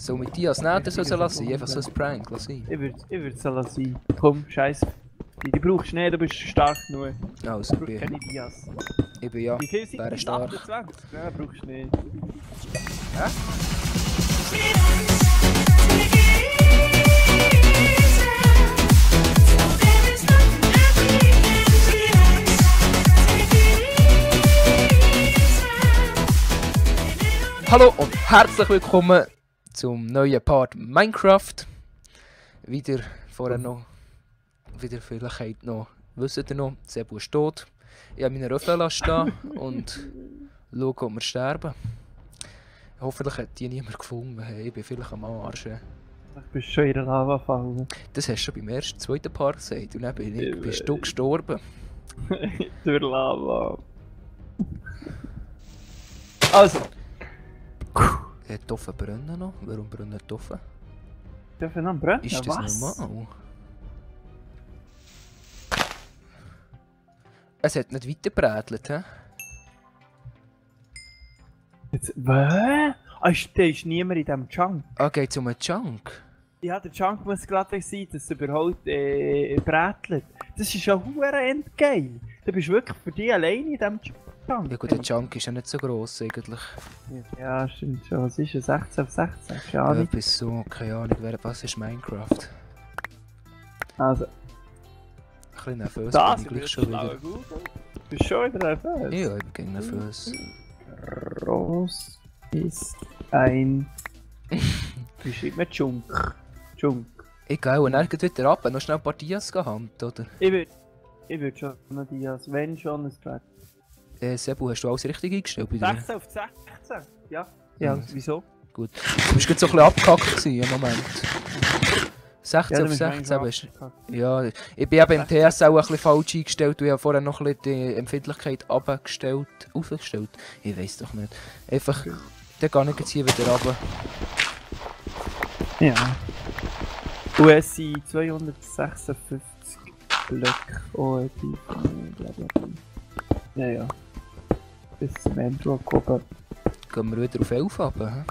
So mit dir als Nähter so lassen, einfach so ein Prank lassen. Ich würde ich würd es lassen. Komm, scheiß. Die, brauchst du nicht, du bist stark genug. Also, Du ich brauchst bin, keine Dias. ich bin ja Wie viel sind das? stark. 28? Nein, brauchst du nicht. Hallo und herzlich willkommen zum neuen Part Minecraft. Wieder vorher noch, wieder vielleicht noch, wisst ihr noch, Sebu ist tot. Ich habe meine Röffel stehen und schaue, ob wir sterben. Hoffentlich hat die niemand gefunden. Hey, ich bin vielleicht am Arsch. Du bist schon in der Lava gefallen. Das hast du schon beim ersten, zweiten Part gesagt und dann bin ich, bist du gestorben. Durch Lava. Also, Äh, Die Ofen brennen noch? Warum brennen die Ofen? dürfen wir noch brennen? Ist das Was? normal? Es hat nicht weitergebrätelt, hä? Jetzt, was? Ah, ist, da ist niemand in diesem Chunk. Ah, geht's um einen Junk? Ja, der Chunk muss gerade sein, dass es überhaupt äh, brätelt. Das ist ja hure endgeil. Du bist wirklich für dich alleine in diesem Chunk. Ja gut, der Junk ist ja nicht so gross eigentlich. Ja, stimmt schon. Was ist es? 16 auf 16? Keine Ja, Ahnung. etwas so, keine Ahnung, was ist Minecraft? Also, Ein bisschen nervös das bin ich gleich schon wieder. Google. Du bist schon wieder nervös. Ja, ich bin nervös. Groß ist ein. Wie schreibt man Chunk? Chunk. Egal, und dann geht wieder ab, noch schnell ein paar Dias gehabt, oder? Ich würde ich würd schon noch Dias, wenn schon ein Track. Äh, Sebu, hast du alles richtig eingestellt bei dir? 16 auf 16? Ja. Ja, Mhm. wieso? Gut. Du bist gerade so ein bisschen abgehackt im Moment. 16 Ja, auf dann 16 bist Ja, ich bin eben im TS auch ein bisschen falsch eingestellt und ich habe vorher noch ein bisschen die Empfindlichkeit abgestellt, aufgestellt. Ich weiß doch nicht. Einfach, dann gehe ich jetzt hier wieder runter. Ja. Und es sind 256 Blöcke OLP. Blablabla. Ja, ja. Bis zum Endrock oben. Gehen wir wieder auf 11 runter.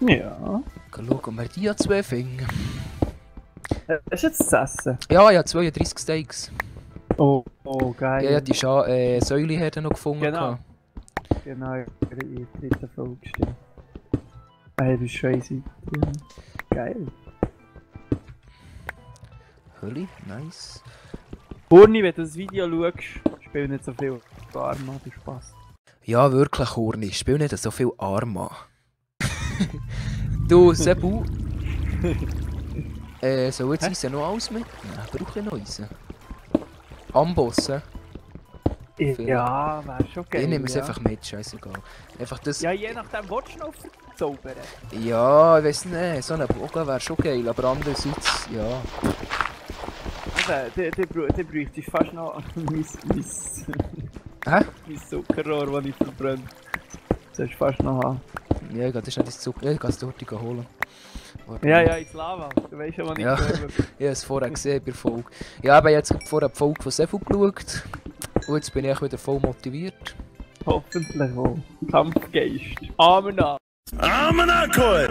hä? Ja. Gehen schauen, ob wir die zwei finden. Äh, Ist jetzt das Essen? Ja, ja, 32 Steaks. Oh, oh geil. Ja, ja, die Scha äh, Säule hat er noch gefunden. Genau. gehabt. Genau, in der dritten Folge stimmt. Ey, ist crazy. Ja. Geil. Hölli, nice. Burni, wenn du das Video schaust, spiel nicht so viel Arma, das Spaß. Ja, wirklich, Horni. Spiel nicht so viel Arma. du, Sebu. äh, soll jetzt? Eisen noch alles mit? Nein, brauche ich noch Eisen. Ambossen. Ja, wäre schon geil. ich nehme es ja. einfach mit, scheißegal. Einfach das. Ja, je nachdem, willst du noch zaubern? Ja, ich weiß nicht, so ein Bogen wäre schon geil, aber andererseits, ja. Also, der, der, der, der bräuchte ich fast noch mein, mein, Hä? mein Zuckerrohr, das ich verbrenne. Das sollst du fast noch haben. Ja, ich gehe das nicht ins Zucker. Ja, ich gehe es dort holen. Warte Ja, ja, ins Lava. Du weißt ja, was ich Ja. glaube. Ich habe es vorher gesehen bei der Folge. Ja, aber jetzt habe vorher die Folge von Sefu geschaut. Und jetzt bin ich wieder voll motiviert. Hoffentlich auch. Kampfgeist. Amena. Amenakoi!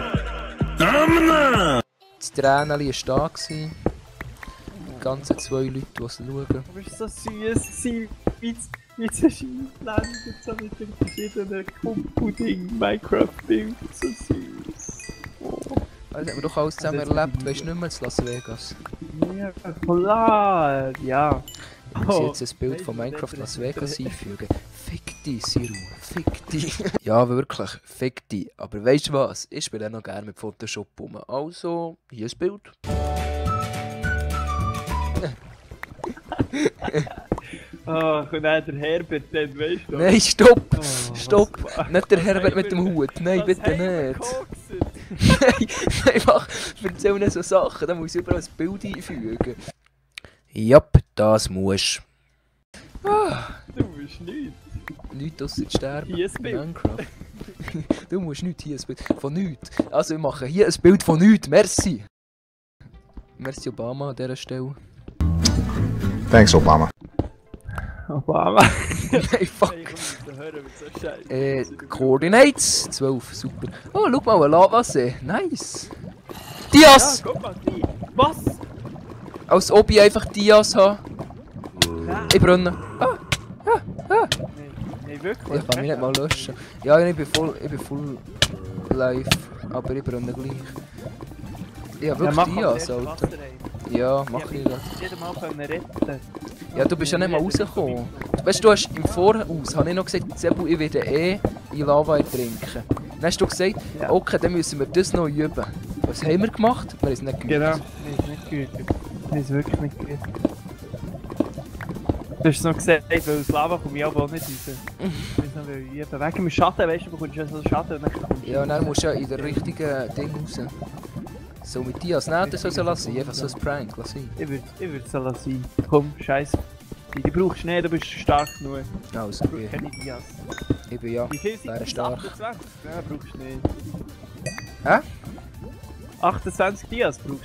Amena! Das Tränchen war da. Die ganzen zwei Leute, die es schauen. Du bist so süß, sie wie wie Zwischenländer, so mit den verschiedenen Pudding, Minecraft-Bild, so süß. Oh. Also haben wir doch alles zusammen Das ist erlebt. Weißt du nicht mehr in Las Vegas? Ja, klar, ja. Ich muss Oh, jetzt ein Bild von Minecraft das- Las Vegas einfügen. Fick dich, Siru. Fick dich. ja, wirklich. Fick dich. Aber weißt du was? Ich spiele auch noch gerne mit Photoshop um. Also, hier ein Bild. Ah, und dann der Herbert, dann weißt du. Nein, stopp! Oh, Stopp! was- Nicht der Herbert mit dem Hut. Nein, bitte nicht. Nein, einfach erzähl nicht so Sachen, da muss ich überall ein Bild einfügen. Jap, das muss. Ah, Du musst nichts. nichts ausser zu sterben. Hier ein Bild. Minecraft. du musst nichts, hier ein Bild. Von nichts. Also, wir machen hier ein Bild von nichts. Merci. Merci Obama an dieser Stelle. Thanks, Obama. Obama. Nein, fuck. Äh, Coordinates 12, super. Oh, schau mal, ein Lavasee. Nice. Ja, Dias! guck mal, die. Was? Als ob ich einfach Dias habe. Ich brenne. Ah, nee, wirklich. ich kann mich nicht mal löschen. Ja, ich bin voll, ich bin voll live, aber ich brenne gleich. Ich habe Ja, wirklich mal Dias, Alter. Wasser. Ja, mach ich das. Jedes Mal können retten. Ja, du bist ja nicht mal rausgekommen. Weißt du, du hast im Voraus, habe ich noch gesagt, Sebu, ich werde eh in Lava trinken. Dann hast du gesagt, Ja. okay, dann müssen wir das noch üben. Was haben wir gemacht? Wir haben es nicht geübt. Genau. Nee, ist nicht gut. Nee, ist wirklich nicht gut. Du hast noch gesagt, ey, weil aus Lava komme ich aber auch nicht raus. Ich weiß noch, wegen dem Schatten, weißt du, bekommst du ja so Schatten und dann kommst du Ja, und dann musst du ja in der richtigen Ding raus. So mit dir als soll sie lassen, einfach so ein Prank lassen. Ich würde ich würd es lassen. Komm, scheiß. Die brauchst du nicht, du bist stark genug. Also, Du ich, keine Dias. ich bin ja. Wie viel sind Wäre das? stark. 28? Nein, brauchst du nicht. Hä? 28 Dias brauchst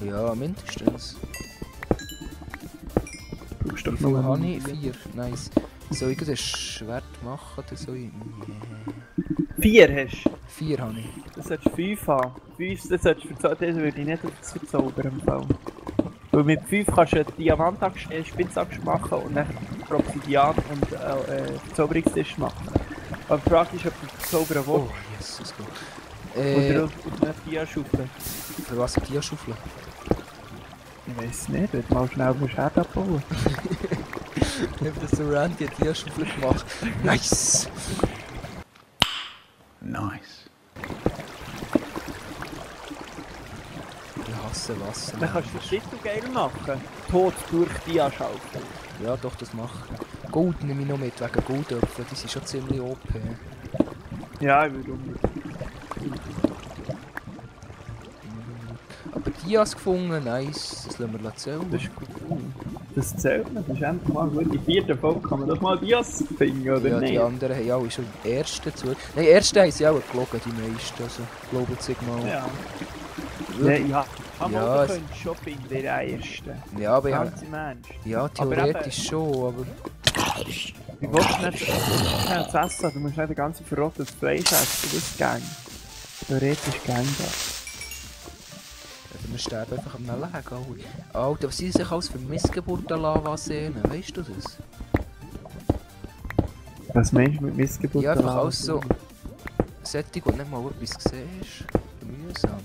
du. Ja, mindestens. Brauchst Wie doch viel habe ich? Vier. Nice. Soll ich ein Schwert machen oder soll ich... Vier hast du. Vier habe ich. Das solltest du 5 haben. 5, das solltest du verzaubern. Das würde ich nicht verzaubern im Fall. Weil mit 5 kannst du einen Diamantachs, äh, Spitzachs machen und dann Obsidian und äh, äh, Verzauberungstisch machen. Aber praktisch, ob du verzaubern Oh, willst. Jesus Gott. Oder Äh, auf auf eine Dia-Schaufel. für was die Schaufel? Ich weiß nicht, wird mal schnell einen Schäden abbauen. Ich habe das so Randy hat die Schaufel gemacht. Nice. Ich Dann kannst du den Titel geil machen. Tod durch Dia-Schaufel. Ja, doch, das mache ich. Gold nehme ich noch mit, wegen Goldöpfen, die sind schon ziemlich OP. Ja, ich würde. Aber Dias gefunden, nice, das lassen wir zählen. Das ist cool. Das zählt nicht, das ist endlich mal gut. In vierten Folge kann man doch mal Dias finden, oder ja, nicht? die anderen haben alle schon im ersten zu. Nein, im ersten haben sie auch gelogen, die meisten. Also, glauben sie mal. Ja. Wirklich? Ja, ja. Ja, Aber es- du könntest schon finden, der erste. Ja, aber ja, ja, theoretisch schon, aber... Du willst nicht schnell zu essen, du musst nicht den ganzen verrottetes Fleisch essen, das ist gang. Theoretisch gang das. Wir sterben einfach am Legen, alle. Alter, was sind sich alles für Missgeburten-Lava-Sehnen? Weißt du das? Was meinst du mit Missgeburt? Ja, einfach alles so... Sättig, wo nicht mal etwas siehst. Mühsam.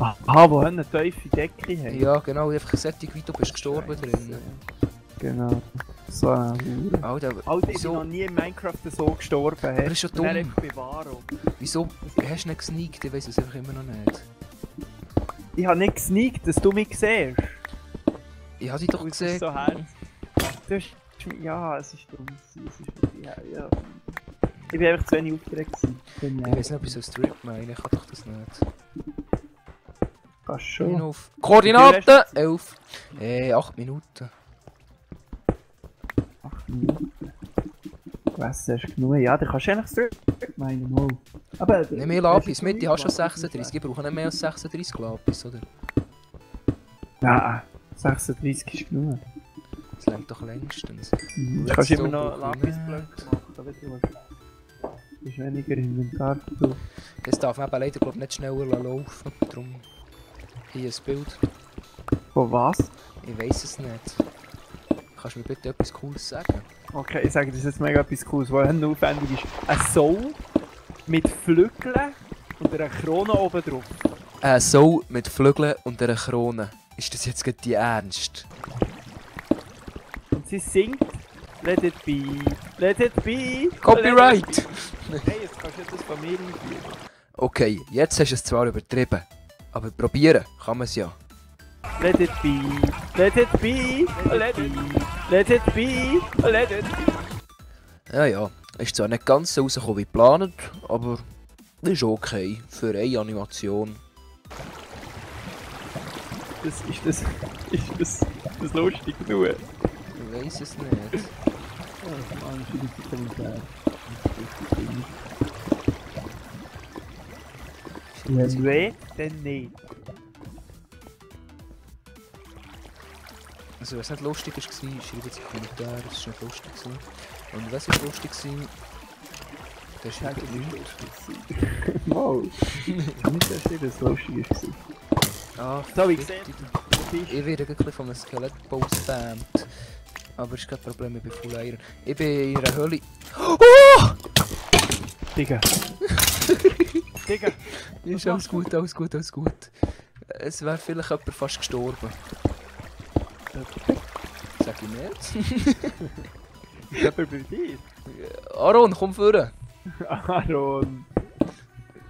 Aha, wo eine tiefe Decke haben. Ja, genau, einfach sättig, wie du bist gestorben drin. Genau. So eine Hure. Alter, Alter, ich bin noch nie in Minecraft so gestorben. aber das ist schon dumm. Wieso hast du nicht gesneakt? Ich weiß es einfach immer noch nicht. Ich habe nicht gesneakt, dass du mich siehst. Ich habe dich doch Du bist gesehen. so hart. Du hast... Ja, es ist dumm. Es ist... Ja, ja. Ich bin einfach zu wenig aufgeregt. Ich weiß nicht, ob ich so Strip meine. Ich kann doch das nicht. Fast schon. auf Koordinaten 11. Äh, 8 Minuten. Acht Minuten. Du hast erst genug. Ja, dann kannst du eigentlich zurück meinen. Mal. Aber... Nimm mir Lapis mit, ich habe schon 36. Ich brauche nicht mehr als 36 Lapis, oder? Nein, 36 ist genug. Das längt doch längstens. Mhm. Du kannst immer noch Lapisblöcke machen, aber du hast weniger Inventar. Das darf man eben leider glaub, nicht schneller laufen. Darum hier ein Bild. Von was? Ich weiß es nicht. Kannst du mir bitte etwas Cooles sagen? Okay, ich sage, das ist jetzt mega etwas Cooles, was nur aufwendig ist. Ein Soul mit Flügeln und einer Krone oben drauf. Ein Soul mit Flügeln und einer Krone. Ist das jetzt gerade die Ernst? Und sie singt Let it be, let it be. Copyright! Hey, jetzt kannst du das von mir einführen. Okay, jetzt hast du es zwar übertrieben. Aber probieren kann man es ja. Let it be, let it be, let it be, let it be, let it be. Ja, ja. Ist zwar nicht ganz so rausgekommen wie geplant, aber ist okay für eine Animation. Das ist das. Ist das, das lustig genug? Ich weiß es nicht. Oh Mann, für die Kommentare. 2 niet. Also was nicht lustig war, schreibt jetzt in die Kommentare, es war nicht lustig. Und was war lustig war, das ist halt lustig. Wow! Nicht, dass dir das lustig war. Ach, ich werde wirklich von einem Skelettbau spammt. Aber es ist kein Problem, ich bin voll Eier. Ich bin in einer Hölle. Oh! Digga! Digga! Ist alles gut, alles gut, alles gut. Es wäre vielleicht jemand fast gestorben. Sag ich nicht. Ist jemand bei dir? Aaron, komm vorne. Aaron.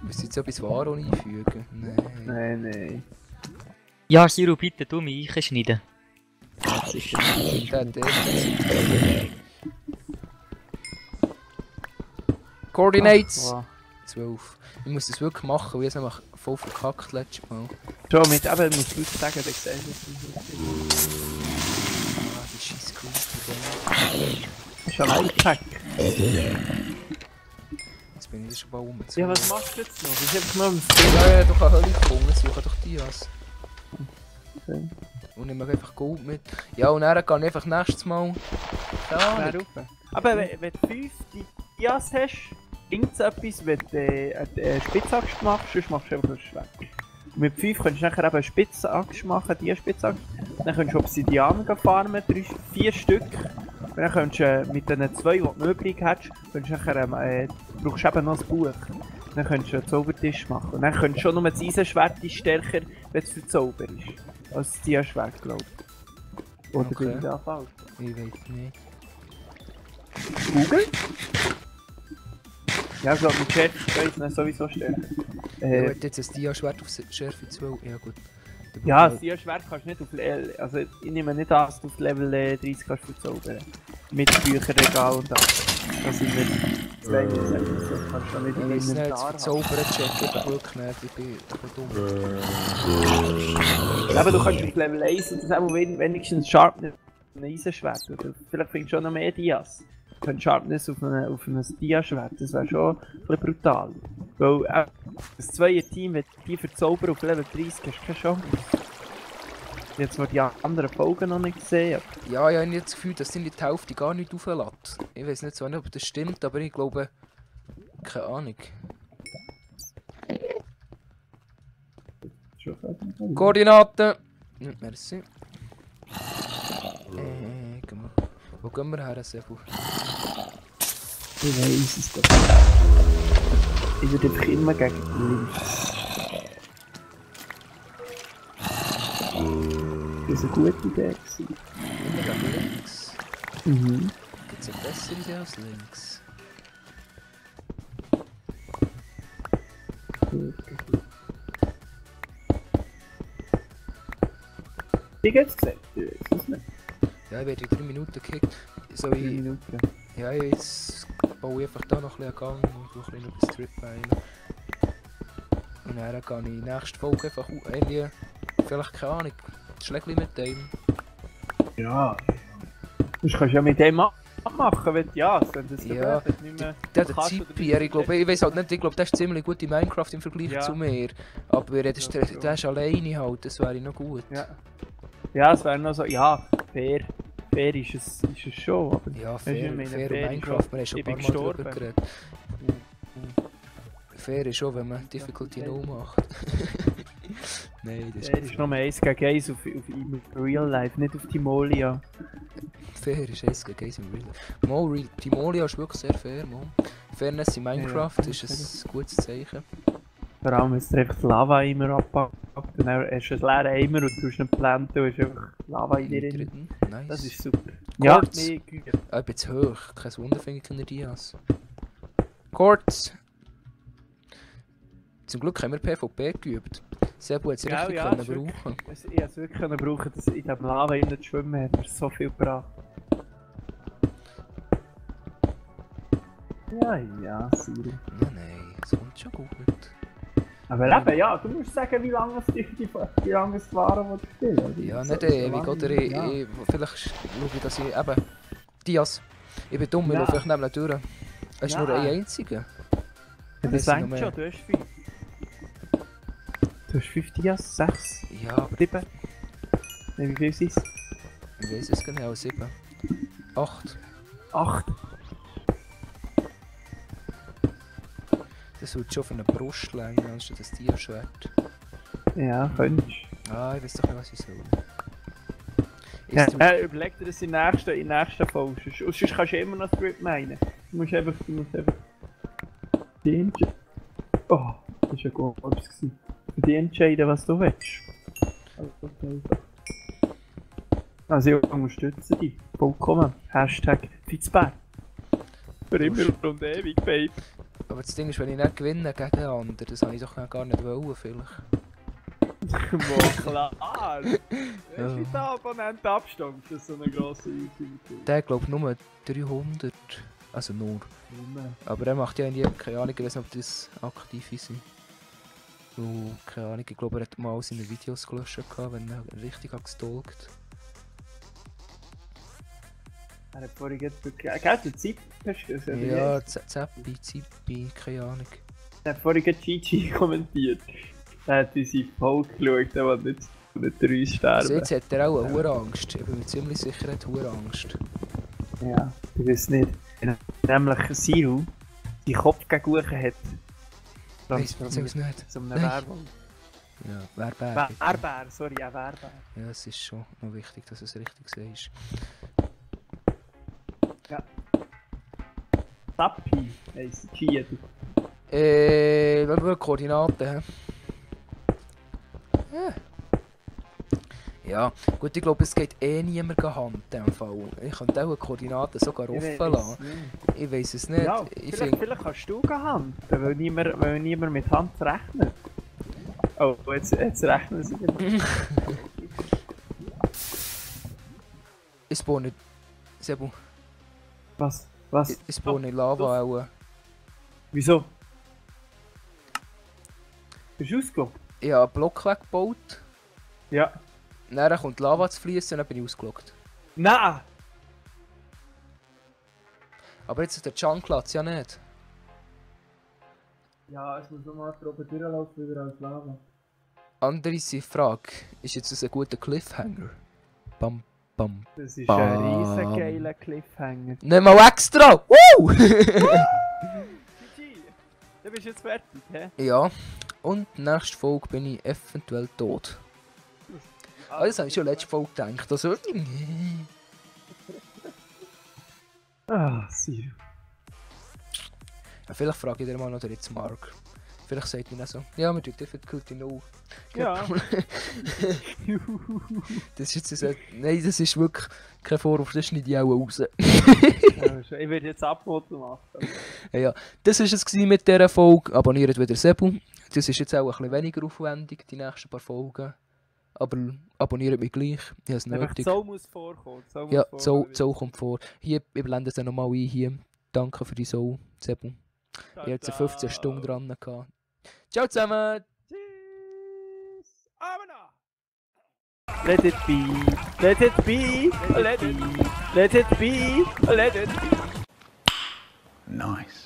Müsst ihr jetzt etwas von Aaron einfügen? Nein. Nein, nein. Ja, Hiro, bitte tu mich einschneiden. Der hat erst Coordinates! Wow. 12. Ich muss das wirklich machen, weil ich es nämlich voll verkackt letztes Mal. Schon mit, eben, musst du sagen, dann siehst du es. Ah, die scheiß Creeper. Das ist ein Lifehack. Jetzt bin ich schon bald rum. Ja, was machst du jetzt noch? Du bist einfach nur am Skin. Ja, ja, doch eine Hölle gefunden, suche doch Dias. Okay. Und nehme einfach Gold mit. Ja, und dann gehe ich einfach nächstes Mal. Ja, rauf. Aber wenn, wenn du 5 Dias hast, bringt es etwas, wenn du äh, eine Spitzaxt machst, sonst machst du einfach das weg. Und mit 5 könntest du nachher eben eine Spitzaxt machen, die Spitzaxt. Dann könntest du Obsidian farmen, 4 Stück. Und dann könntest du äh, mit den 2, die du übrig hast, könntest du nachher, ähm, äh, du brauchst eben noch ein Buch. Dann könntest du einen Zaubertisch machen. Und dann könntest du schon nur das Eisenschwert ist stärker, wenn es für Zauber ist. Als das Diaschwert, glaube ich. Oder Okay. bin ich da falsch? ich weiß nicht. Google? Ja, ich glaube, mit Schärfe ist es sowieso stärker. Ja, Äh, hat jetzt ein Dia-Schwert auf Schärfe 2. Ja, gut. Ja, das Diaschwert kannst du nicht auf Level... Also, ich nehme nicht an, dass du auf Level äh, 30 kannst verzaubern. Mit Bücherregal und alles. Das sind wir zwei, die sagen, das kannst du nicht Ich im weiß nicht, Inventar das haben. Verzaubern checken, ich bin wirklich nervig, ich bin ein bisschen dumm. Aber du kannst auf Level 1 und das auch wen- wenigstens Sharpness ein Eisenschwert. Oder vielleicht findest du auch noch mehr Dias. Könntest Sharpness auf ein, auf ein Diaschwert, das wäre schon ein brutal. Weil äh, das Zweier-Team, wenn die verzaubern auf Level 30, hast du keine Chance. Habe zwar die anderen Folgen noch nicht gesehen, Ja, ich habe jetzt das Gefühl, dass die die Hälfte gar nicht auflässt. Ich weiß nicht so nicht, ob das stimmt, aber ich glaube... Keine Ahnung. Koordinaten! Ja, merci. Äh. Wo gehen wir her, Sefu? Ich weiß es doch. Ich würde einfach immer gegen die Links. Das war eine gute Idee. Immer gegen links. Mhm. Gibt es eine bessere Idee als links? Wie geht's gesehen? Du weißt es nicht. Ja, ich werde in 3 Minuten gekickt. So, Minuten. ja, jetzt baue einfach da noch ein bisschen an Gang und mache ein bisschen etwas Strip ein. Und dann gehe ich in der nächsten Folge einfach irgendwie, vielleicht keine Ahnung, das Schlägli mit dem. Ja. Das kannst du ja mit dem ma- machen, wenn du ja, wenn das Ja, wenn nicht mehr Der oder Zipier, ich glaube, ich weiß halt nicht, ich glaube, der ist ziemlich gut in Minecraft im Vergleich Ja. zu mir. Aber der ist, der, der ist alleine halt, das wäre noch gut. Ja. Ja, es wäre noch so, ja, fair. Fair ist es, ist es schon, aber Ja, fair, meine, fair fair Minecraft, wir haben schon ein paar Mal drüber gestorben. geredet. Fair ist schon, wenn man Difficulty No macht. Nein, das fair ist ist nur 1 gegen 1 auf, auf, im Real Life, nicht auf Timolia. fair. ist eins gegen eins im Real Life. Mo, Real, Timolia ist wirklich sehr fair, Mo. Fairness in Minecraft Ja, ist ein gutes Zeichen. Vor allem, wenn einfach die Lava immer abpackt und dann hast du einen leeren Eimer und du hast einen planten und hast einfach Lava in dir drin. Nice. Das ist super. Ja, Quartz. nee. Ah, ich bin zu hoch. Kein Wunder finde ich Dias. Quartz. Zum Glück haben wir PvP geübt. Sebu hat es richtig ja, können wirklich- brauchen. Also, Ich hätte es wirklich können brauchen, dass in diesem Lava immer zu schwimmen hat. mir so viel gebracht. Ja, ja, Siri. Nein, nein, es kommt schon gut. Aber eben, ja, du musst sagen, wie lange es die, die, wie lange es Waren die spielen. Ja, So- nicht so ewig, lange- oder? Ich, ja. ich, vielleicht schaue ich, dass ich eben... Dias. Ich bin dumm, ich Ja. laufe euch nämlich durch. Es ist nur Ja. ein einziger. Ja, das reicht schon, du hast fünf. Du hast fünf Dias, sechs, Ja, aber sieben. Nee, wie viel sind es? Ich weiß es genau, 7. 8. 8. Das wird schon auf eine Brustlänge, anstatt ein Tierschwert. Ja, könntest Ah, ich weiß doch nicht, was ich soll. Ja, äh, überleg dir das in der nächsten, in der nächsten Folge. Sonst, sonst kannst du immer noch Script meinen. Du musst einfach, du musst einfach... Die entscheiden... Oh, das war ja gut etwas. gewesen. Die entscheiden, was du willst. Also. Also ich unterstütze dich. Vollkommen. Hashtag Fitzbär. Für immer und ewig, Babe. Aber das Ding ist, wenn ich nicht gewinne gegen den anderen, das habe ich doch gar nicht wollen, vielleicht. Mal klar. Das ist wie der Abonnent Abstand für so eine grosse YouTube. Der glaubt nur 300. Also nur. Aber er macht ja nie, keine Ahnung, ich weiß nicht, ob das aktiv ist. Und keine Ahnung, ich glaube, er hat mal seine Videos gelöscht, wenn er richtig hat gestalkt. Er hat vorhin wirklich... Gell, du gesehen? Ja, Z- Zappi, Zippi, keine Ahnung. Er hat vorhin GG kommentiert. Er hat unsere Folge geschaut, er will nicht, nicht durch uns Also sterben. jetzt hat er auch eine hohe Angst. Ich bin mir ziemlich sicher, er hat Angst. Ja, ich weiß nicht. Nämlich Siru die Kopf gegen hat. Weiss ich es nicht. Einem Nein. Werbung. Ja, Werbär. Werbär, sorry, ja, Werbär. Ja, es ist schon noch wichtig, dass du es richtig siehst. Tappi heisst Cheat. Äh, schauen wir Koordinaten. Ja. Ja, gut, ich glaube, es geht eh niemand Hand in dem Fall. Ich könnte auch die Koordinaten sogar offen lassen. Ich weiß es nicht. Ja, ich vielleicht, finde, vielleicht kannst du Hand, weil niemand, weil niemand mit Hand rechnet. Oh, jetzt, jetzt rechnen sie wieder. ich spawn nicht. Sebu, Was? Was? ich- ich spawn nicht Lava auch. Wieso? Bist du ausgelockt? Ich habe einen Block weggebaut, Ja. dann kommt Lava zu fließen und dann bin ich ausgelockt. Nein! Aber jetzt der Chunkplatz ja nicht. Ja, es muss nochmal probieren durchlaufen, wieder als Lava. Andere Frage, ist jetzt das ein guter Cliffhanger? Bam, bam. Das ist Bam. ein riesen geiler Cliffhanger. Nicht mal extra! Woo! Du bist jetzt fertig, hä? ja, und nächste Folge bin ich eventuell tot. Ah, das habe ich schon letzte Folge gedacht. Also, Ah, Siru. ja, vielleicht frage ich dir mal noch den jetzt Mark. Vielleicht sagt er dann so, ja, wir tun Difficulty no. Ja. Das ist jetzt so, nein, das ist wirklich kein Vorwurf, das schneide ich auch raus. Ja, ich würde jetzt Abmoten machen. Das war es mit dieser Folge. Abonniert wieder Sebu. Das ist jetzt auch ein bisschen weniger aufwendig, die nächsten paar Folgen. Aber abonniert mich gleich, ich habe es Einfach nötig. Zoll muss vorkommen. Zoll muss Ja. Zoll, Zoll kommt vor. Hier, ich blende es nochmal ein. Hier. Danke für die Zoll, Sebu. Ich jetzt 15 Stunden dran gehabt. Ciao zusammen! Tschüss. Amena. Let it be, let it be, let it be, let it be, let it be. Nice.